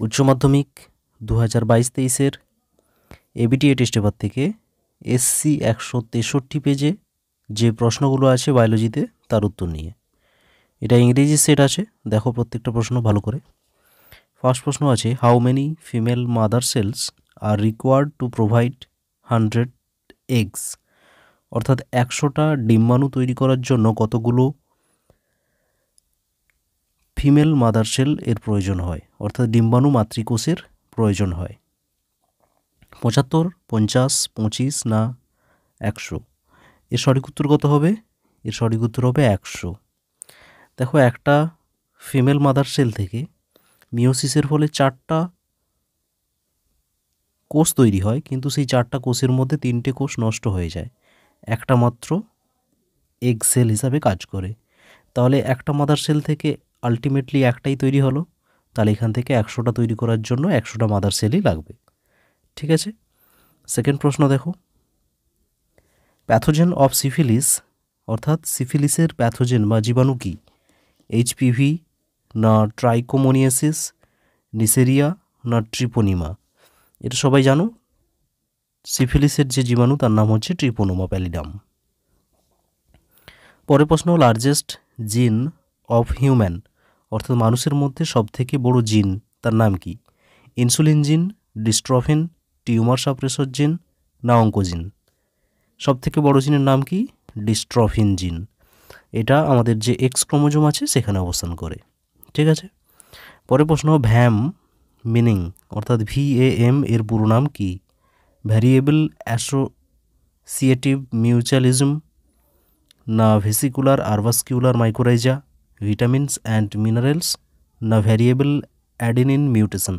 উচ্চ মাধ্যমিক দু হাজার বাইশ তেইশের এবিটিএ টেস্ট পেপার থেকে এসসি একশো তেষট্টি পেজে যে প্রশ্নগুলো আছে বায়োলজিতে তার উত্তর নিয়ে। এটা ইংরেজি সেট আছে, দেখো প্রত্যেকটা প্রশ্ন ভালো করে। ফার্স্ট প্রশ্ন আছে, how many female mother cells are required to provide hundred eggs? অর্থাৎ একশোটা ডিম্বাণু তৈরি করার জন্য কতগুলো ফিমেল মাদার সেল এর প্রয়োজন হয়, অর্থাৎ ডিম্বাণু মাতৃকোষের প্রয়োজন হয়। পঁচাত্তর, পঞ্চাশ, পঁচিশ না একশো। এর সঠিক উত্তর কত হবে? এর সঠিক উত্তর হবে একশো। দেখো, একটা ফিমেল মাদার সেল থেকে মিওসিসের ফলে চারটা কোষ তৈরি হয়, কিন্তু সেই চারটা কোষের মধ্যে তিনটে কোষ নষ্ট হয়ে যায়। একটা মাত্র এগ সেল হিসাবে কাজ করে। তাহলে একটা মাদার সেল থেকে আলটিমেটলি একটাই তৈরি হলো, তাহলে এখান থেকে একশোটা তৈরি করার জন্য একশোটা মাদার সেলই লাগবে। ঠিক আছে? সেকেন্ড প্রশ্ন দেখো। প্যাথোজেন অফ সিফিলিস অর্থাৎ সিফিলিসের প্যাথোজেন বা জীবাণু কী? এইচপিভি না ট্রাইকোমোনিয়াসিস নিসেরিয়া না ট্রিপোনিমা এটা সবাই জানো? সিফিলিসের যে জীবাণু, তার নাম হচ্ছে ট্রিপোনোমা প্যালিডাম পরের প্রশ্ন লার্জেস্ট জিন অফ হিউম্যান অর্থাৎ মানুষের মধ্যে সবথেকে বড় জিন, তার নাম কি? ইনসুলিন জিন, ডিস্ট্রফিন, টিউমার সাপ্রেসর জিন, না অঙ্কোজিন? সবথেকে বড় জিনের নাম কি? ডিস্ট্রফিন জিন। এটা আমাদের যে এক্স ক্রোমোজোম আছে, সেখানে অবস্থান করে। ঠিক আছে? পরের প্রশ্ন, ভ্যাম মিনিং, অর্থাৎ ভি এ এম, এর পুরো নাম কি? ভ্যারিয়েবল অ্যাসোসিয়েটিভ মিউচুয়ালিজম, না vesicular arbuscular mycorrhiza vitamins and minerals না variable adenine mutation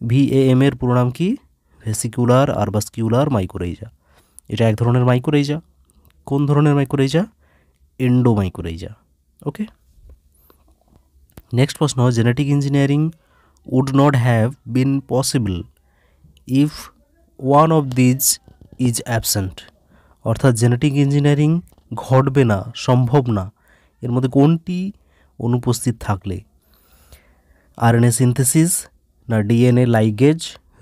V A M এর পুরো নাম কি? ভেসিকুলার আরভাস্কিউলার মাইক্রোরাইজা এটা এক ধরনের মাইক্রোরাইজা কোন ধরনের মাইক্রোরাইজা এন্ডোমাইক্রোরাইজা ওকে নেক্সট প্রশ্ন genetic engineering would not have been possible if one of these is absent অর্থাৎ জেনেটিক ইঞ্জিনিয়ারিং ঘটবে না, সম্ভব না। এর মধ্যে কোনটি অনুপস্থিত থাকলে? আরএনএ সিনথেসিস না ডিএনএ লাইগেজ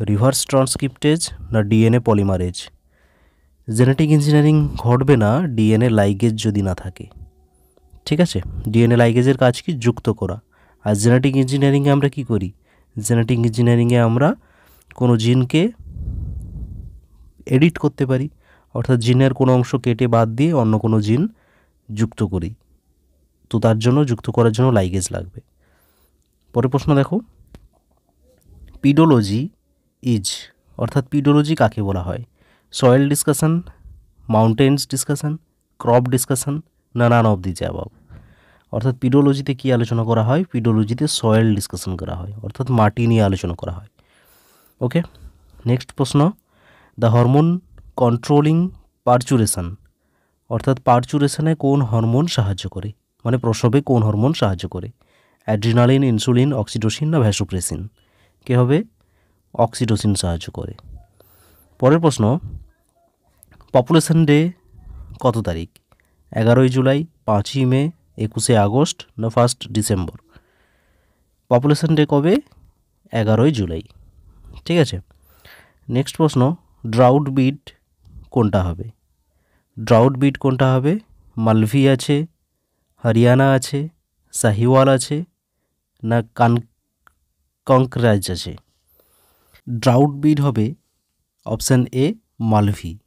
রিভার্স ট্রান্সক্রিপ্টেজ না ডিএনএ পলিমারেজ জেনেটিক ইঞ্জিনিয়ারিং ঘটবে না ডিএনএ লাইগেজ যদি না থাকে। ঠিক আছে? ডিএনএ লাইগেজের কাজ কি? যুক্ত করা। আর জেনেটিক ইঞ্জিনিয়ারিংয়ে আমরা কি করি? জেনেটিক ইঞ্জিনিয়ারিংয়ে আমরা কোনো জিনকে এডিট করতে পারি। অর্থাৎ জিনের কোনো অংশ কেটে বাদ দিয়ে অন্য কোনো জিন যুক্ত করি। তো তার জন্য, যুক্ত করার জন্য লাইগেজ লাগবে। পরের প্রশ্ন দেখো। পিডোলজি ইজ অর্থাৎ পিডোলজি কাকে বলা হয়? Soil discussion mountains discussion crop discussion না নান অফ দি অ্যাবাব অর্থাৎ পিডোলজিতে কী আলোচনা করা হয়? পিডোলজিতে সয়েল ডিসকাশন করা হয়, অর্থাৎ মাটি নিয়ে আলোচনা করা হয়। ওকে নেক্সট প্রশ্ন। দ্য হরমোন কন্ট্রোলিং পারচুরেশন অর্থাৎ পারচুরেশনে কোন হরমোন সাহায্য করে? মানে প্রসবে কোন হরমোন সাহায্য করে? অ্যাড্রিনালিন, ইনসুলিন, অক্সিটোসিন না ভ্যাসোপ্রেসিন? কে হবে? অক্সিটোসিন সাহায্য করে। পরের প্রশ্ন, পপুলেশন ডে কত তারিখ? এগারোই জুলাই, পাঁচই মে, একুশে আগস্ট না ফার্স্ট ডিসেম্বর? পপুলেশন ডে কবে? এগারোই জুলাই। ঠিক আছে? নেক্সট প্রশ্ন, ড্রাউট বিট কোনটা হবে? ড্রাউট বিট কোনটা হবে? মালভি আছে হরিয়ানা আছে, সাহিওয়াল আছে, না কান, কঙ্করাজ আছে। ড্রাউট বিড হবে option A Malvi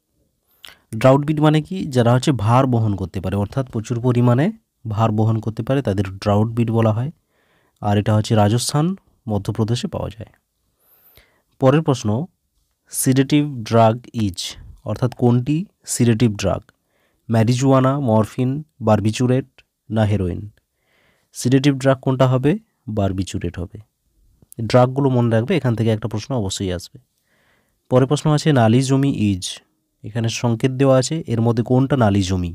drought breed মানে কি? যারা হচ্ছে ভার বহন করতে পারে, অর্থাৎ প্রচুর পরিমাণে ভার বহন করতে পারে, তাদের ড্রাউট বিড বলা হয়। আর এটা হচ্ছে রাজস্থান, মধ্যপ্রদেশে পাওয়া যায়। পরের প্রশ্ন সিডেটিভ ড্রাগ ইজ অর্থাৎ কোনটি? Sedative drug marijuana morphine barbiturate না হেরোইন সিডেটিভ ড্রাগ কোনটা হবে? বারবিচুরেট হবে। ড্রাগগুলো মনে রাখবে, এখান থেকে একটা প্রশ্ন অবশ্যই আসবে। পরের প্রশ্ন আছে নালি জমি ইজ এখানে সংকেত দেওয়া আছে, এর মধ্যে কোনটা নালি জমি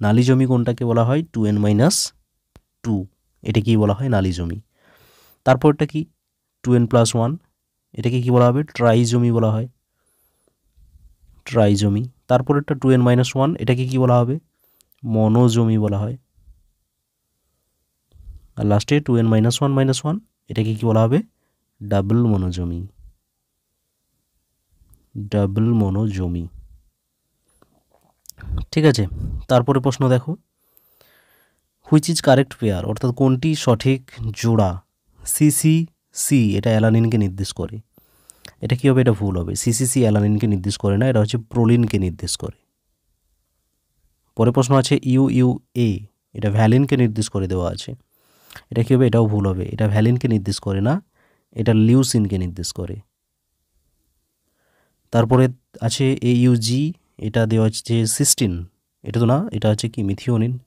নালি জমি কোনটাকে বলা হয়? টু এন মাইনাস টু এটাকে বলা হয় নালি জমি তারপরটা কি? টু এন প্লাস ওয়ান এটাকে কী বলা হবে? ট্রাইজমি বলা হয়। ট্রাইজমি তারপরেরটা টু এন মাইনাস ওয়ান এটাকে কী বলা হবে? মনোজমি বলা হয়। আর লাস্টে two N minus one minus one এটাকে কী বলা হবে? ডাবল মনোজমি ডাবল মনোজমি ঠিক আছে, তারপরে প্রশ্ন দেখো। হুইচ ইজ কারেক্ট পেয়ার অর্থাৎ কোনটি সঠিক জোড়া? সিসি সি এটা অ্যালানিনকে নির্দেশ করে। এটা কী হবে? এটা ভুল হবে। সিসিসি অ্যালানিনকে নির্দেশ করে না, এটা হচ্ছে প্রোলিনকে নির্দেশ করে। পরে প্রশ্ন আছে ইউ ইউ এ এটা ভ্যালিনকে নির্দেশ করে দেওয়া আছে। এটা কী হবে? এটাও ভুল হবে। এটা ভ্যালিনকে নির্দেশ করে না, এটা লিউসিনকে নির্দেশ করে। তারপরে আছে এ ইউজি এটা দেওয়া হচ্ছে সিস্টিন। এটা তো না, এটা হচ্ছে কি? মিথিওনিন।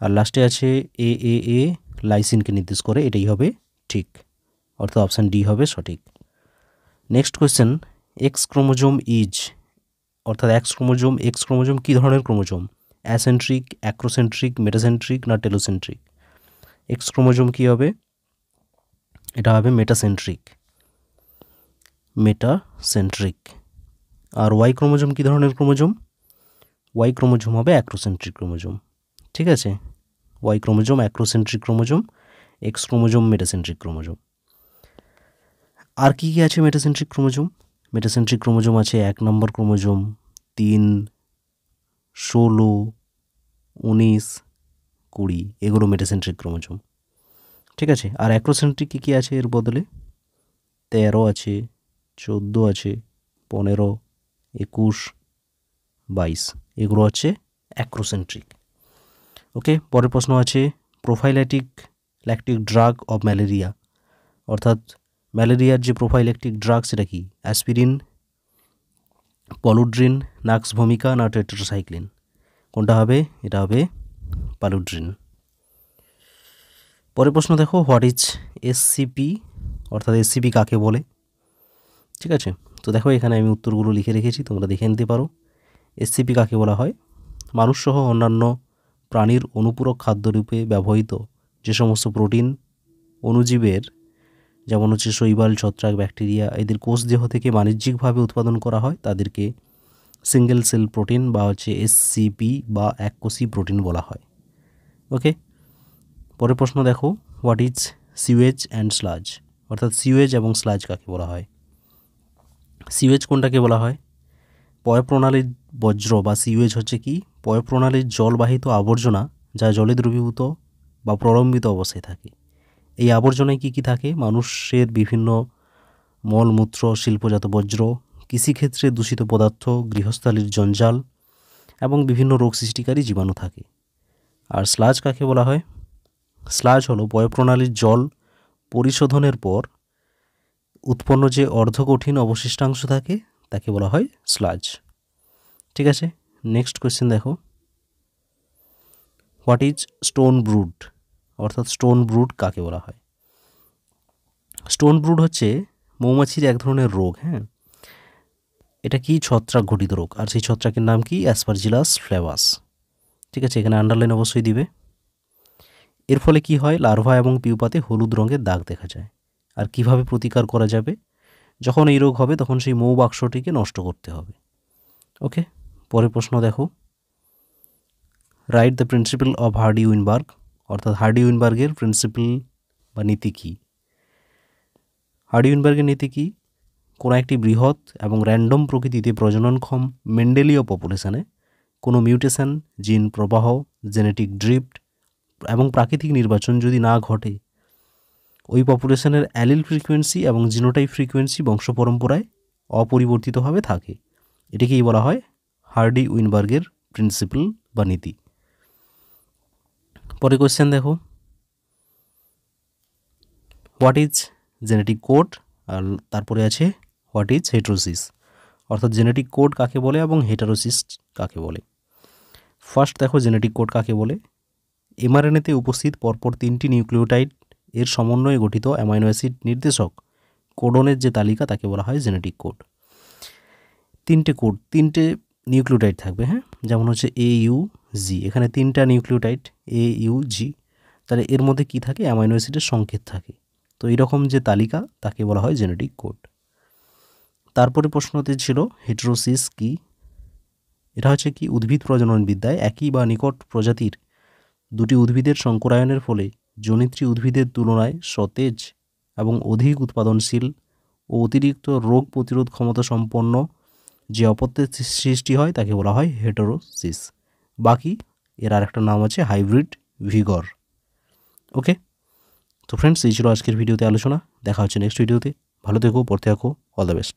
আর লাস্টে আছে এ এ এ লাইসিনকে নির্দেশ করে, এটাই হবে ঠিক। অর্থাৎ অপশান ডি হবে সঠিক। Next question X chromosome is অর্থাৎ এক্স ক্রোমোজোম এক্স ক্রোমোজোম কী ধরনের ক্রোমোজোম? অ্যাসেন্ট্রিক, অ্যাক্রোসেন্ট্রিক, মেটাসেন্ট্রিক না টেলোসেন্ট্রিক? এক্স ক্রোমোজোম কী হবে? এটা হবে মেটাসেন্ট্রিক। মেটাসেন্ট্রিক। আর ওয়াই ক্রোমোজোম কী ধরনের ক্রোমোজোম? ওয়াই ক্রোমোজোম হবে অ্যাক্রোসেন্ট্রিক ক্রোমোজোম। ঠিক আছে? Y chromosome acrocentric chromosome X chromosome metacentric chromosome. আর কী কী আছে মেটাসেন্ট্রিক ক্রোমোজোম? মেটাসেন্ট্রিক ক্রোমোজোম আছে এক নম্বর ক্রোমোজোম, তিন ষোলো, উনিশ, কুড়ি, এগুলো মেটাসেন্ট্রিক ক্রোমোজোম। ঠিক আছে? আর অ্যাক্রোসেন্ট্রিক কী কী আছে এর বদলে? তেরো আছে, চোদ্দ আছে, পনেরো, একুশ, বাইশ। এগুলো হচ্ছে অ্যাক্রোসেন্ট্রিক ওকে? পরের প্রশ্ন আছে prophylactic lactic drug of malaria অর্থাৎ ম্যালেরিয়ার যে প্রোফাইল্যাকটিক ড্রাগ সেটা কি? অ্যাসপিরিন পলুড্রিন নাক্স ভূমিকা না টেট্রাসাইক্লিন কোনটা হবে? এটা হবে পালুড্রিন। পরের প্রশ্ন দেখো হোয়াট ইজ এসসিপি অর্থাৎ এসসিপি কাকে বলে? ঠিক আছে? তো দেখো, এখানে আমি উত্তরগুলো লিখে রেখেছি, তোমরা দেখে নিতে পারো। এসসিপি কাকে বলা হয়? মানুষসহ অন্যান্য প্রাণীর অনুপূরক খাদ্যরূপে ব্যবহৃত যে সমস্ত প্রোটিন অণুজীবের যেমন হচ্ছে শৈবাল, ছত্রাক, ব্যাকটেরিয়া, এদের কোষ দেহ থেকে বাণিজ্যিকভাবে উৎপাদন করা হয়। তাদেরকে সিঙ্গেল সেল প্রোটিন বা হচ্ছে এসসিপি বা এককোষী প্রোটিন বলা হয়। ওকে? পরের প্রশ্ন দেখো what is sewage and sludge অর্থাৎ সিওয়েজ এবং স্লাজ কাকে বলা হয়? সিওয়েজ কোনটাকে বলা হয়? পয় প্রণালীর বজ্র বা সিওয়েজ হচ্ছে কি? পয় প্রণালীর জলবাহিত আবর্জনা যা জলে দ্রবীভূত বা প্রলম্বিত অবস্থায় থাকে। এই আবর্জনায় কী কী থাকে? মানুষের বিভিন্ন মলমূত্র শিল্পজাত বজ্র কৃষিক্ষেত্রে দূষিত পদার্থ, গৃহস্থালির জঞ্জাল এবং বিভিন্ন রোগ সৃষ্টিকারী জীবাণু থাকে। আর স্লাজ কাকে বলা হয়? স্লাজ হলো বয়প্রণালীর জল পরিশোধনের পর উৎপন্ন যে অর্ধকঠিন অবশিষ্টাংশ থাকে, তাকে বলা হয় স্লাজ। ঠিক আছে? নেক্সট কোয়েশ্চেন দেখো। হোয়াট ইজ স্টোন ব্রুড অর্থাৎ স্টোন ব্রুড কাকে বলা হয়? স্টোন ব্রুড হচ্ছে মৌমাছির এক ধরনের রোগ হ্যাঁ? এটা কি ছত্রাক ঘটিত রোগ? আর সেই ছত্রাকের নাম কি? অ্যাসপারজিলাস ফ্লেভাস ঠিক আছে, এখানে আন্ডারলাইন অবশ্যই দিবে। এর ফলে কি হয়? লার্ভা এবং পিউপাতে হলুদ রঙের দাগ দেখা যায়। আর কীভাবে প্রতিকার করা যাবে? যখন এই রোগ হবে, তখন সেই মৌ বাক্সটিকে নষ্ট করতে হবে। ওকে, পরের প্রশ্ন দেখো। Write the principle of Hardy Weinberg অর্থাৎ হার্ডি উইনবার্গের প্রিন্সিপাল বা নীতি কী? হার্ডি উইনবার্গের নীতি কী? কোনো একটি বৃহৎ এবং র্যান্ডম প্রকৃতিতে প্রজননক্ষম মেন্ডেলীয় পপুলেশানে কোনো মিউটেশন, জিন প্রবাহ, জেনেটিক ড্রিফট এবং প্রাকৃতিক নির্বাচন যদি না ঘটে, ওই পপুলেশনের অ্যালিল ফ্রিকোয়েন্সি এবং জিনোটাইপ ফ্রিকোয়েন্সি বংশ পরম্পরায় অপরিবর্তিতভাবে থাকে। এটাকেই বলা হয় হার্ডি উইনবার্গের প্রিন্সিপাল বা নীতি। পরে কোয়েশ্চেন দেখো। হোয়াট ইজ জেনেটিক কোড আর তারপরে আছে হোয়াট ইজ হেট্রোসিস অর্থাৎ জেনেটিক কোড কাকে বলে এবং হেটারোসিস কাকে বলে? ফার্স্ট দেখো জেনেটিক কোড কাকে বলে। এমআরএনএতে উপস্থিত পরপর তিনটি নিউক্লিওটাইড, এর সমন্বয়ে গঠিত অ্যামাইনো অ্যাসিড নির্দেশক। কোডনের যে তালিকা, তাকে বলা হয় জেনেটিক কোড তিনটে কোড তিনটে নিউক্লিওটাইড থাকবে হ্যাঁ? যেমন হচ্ছে এ ইউ জি এখানে তিনটা নিউক্লিওটাইড এ ইউ জি তাহলে এর মধ্যে কি থাকে? অ্যামাইনো অ্যাসিডের সংকেত থাকে। তো এইরকম যে তালিকা, তাকে বলা হয় জেনেটিক কোড। তারপরে প্রশ্নতে ছিল, হেট্রোসিস কি? এটা হচ্ছে কি? উদ্ভিদ প্রজনন বিদ্যায় একই বা নিকট প্রজাতির দুটি উদ্ভিদের সংকরায়নের ফলে জনিত্রী উদ্ভিদের তুলনায় সতেজ এবং অধিক উৎপাদনশীল ও অতিরিক্ত রোগ প্রতিরোধ ক্ষমতা সম্পন্ন যে অপত্যের সৃষ্টি হয়, তাকে বলা হয় হেটোরোসিস। বাকি, এর আরেকটা নাম আছে হাইব্রিড ভিগর। ওকে? তো ফ্রেন্ডস এই ছিল আজকের ভিডিওতে আলোচনা। দেখা হচ্ছে নেক্সট ভিডিওতে ভালো থেকো, পড়তে থাকো অল দ্য বেস্ট